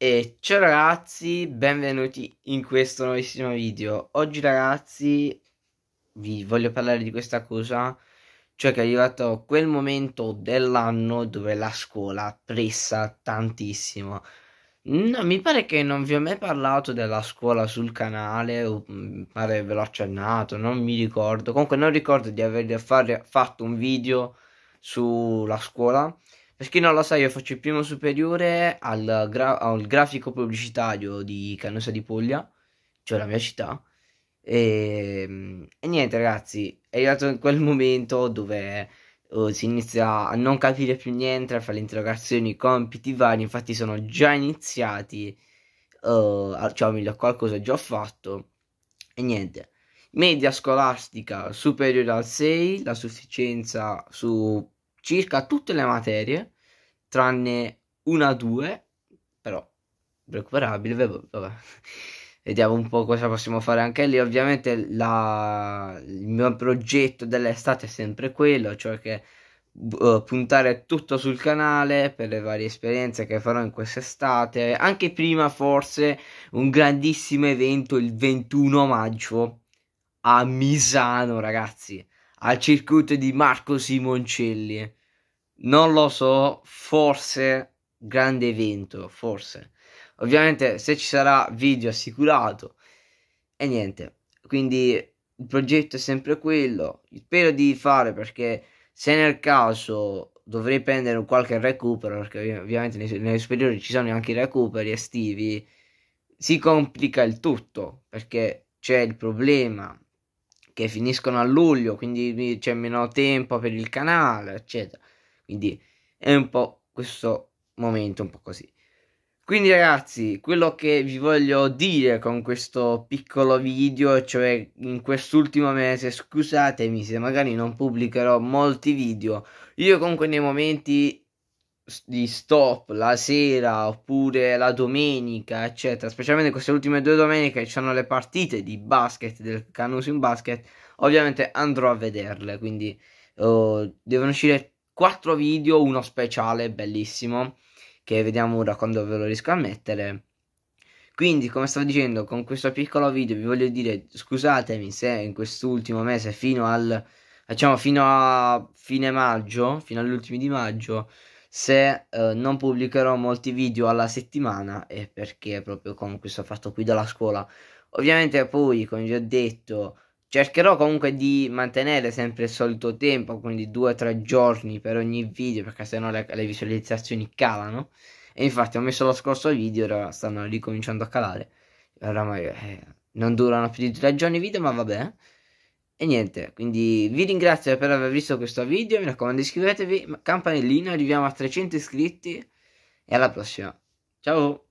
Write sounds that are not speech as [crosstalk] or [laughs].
E ciao ragazzi, benvenuti in questo nuovissimo video. Oggi ragazzi vi voglio parlare di questa cosa, cioè che è arrivato quel momento dell'anno dove la scuola pressa tantissimo. No, mi pare che non vi ho mai parlato della scuola sul canale, o mi pare ve l'ho accennato, non mi ricordo. Comunque non ricordo di aver fatto un video sulla scuola per chi non lo sa, io faccio il primo superiore al, gra al grafico pubblicitario di Canosa di Puglia, cioè la mia città. E, ehm, e niente, ragazzi, è arrivato in quel momento dove uh, si inizia a non capire più niente, a fare le interrogazioni, i compiti vari. Infatti, sono già iniziati, uh, cioè, meglio, qualcosa già fatto. E niente, media scolastica superiore al 6, la sufficienza su circa tutte le materie, tranne una o due, però recuperabile, vabbè. [laughs] Vediamo un po' cosa possiamo fare anche lì. Ovviamente la... il mio progetto dell'estate è sempre quello, cioè che uh, puntare tutto sul canale per le varie esperienze che farò in quest'estate. Anche prima forse un grandissimo evento il 21 maggio a Misano, ragazzi al circuito di Marco Simoncelli. Non lo so, forse grande evento, forse. Ovviamente se ci sarà video assicurato e niente. Quindi il progetto è sempre quello. Spero di fare perché se nel caso dovrei prendere qualche recupero, perché ovviamente nei superiori ci sono anche i recuperi estivi, si complica il tutto perché c'è il problema che finiscono a luglio, quindi c'è meno tempo per il canale, eccetera. Quindi è un po' questo momento un po' così. Quindi ragazzi, quello che vi voglio dire con questo piccolo video, cioè in quest'ultimo mese, scusatemi se magari non pubblicherò molti video, io comunque nei momenti di stop la sera oppure la domenica eccetera specialmente queste ultime due domeniche ci sono le partite di basket del Canuso in basket ovviamente andrò a vederle quindi uh, devono uscire quattro video uno speciale bellissimo che vediamo ora quando ve lo riesco a mettere quindi come stavo dicendo con questo piccolo video vi voglio dire scusatemi se in quest'ultimo mese fino al diciamo fino a fine maggio fino agli ultimi di maggio se eh, non pubblicherò molti video alla settimana è perché proprio con questo fatto qui della scuola. Ovviamente poi, come vi ho detto, cercherò comunque di mantenere sempre il solito tempo, quindi 2-3 giorni per ogni video, perché sennò le, le visualizzazioni calano. E infatti ho messo lo scorso video, ora stanno ricominciando a calare. Oramai eh, non durano più di 3 giorni i video, ma vabbè. E niente, quindi vi ringrazio per aver visto questo video, mi raccomando iscrivetevi, campanellina, arriviamo a 300 iscritti e alla prossima. Ciao!